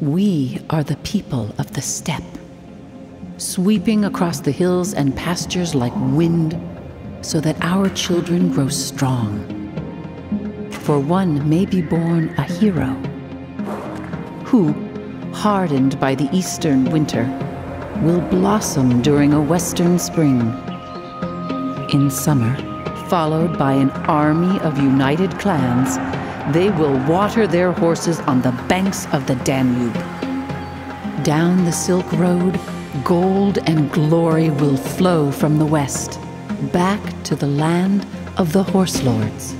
We are the people of the steppe, sweeping across the hills and pastures like wind, so that our children grow strong. For one may be born a hero, who, hardened by the eastern winter, will blossom during a western spring. In summer, followed by an army of united clans, they will water their horses on the banks of the Danube. Down the Silk Road, gold and glory will flow from the west, back to the land of the horse lords.